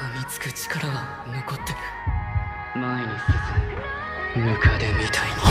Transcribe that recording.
噛みつく力は残ってる。前に進む。ムカデみたいに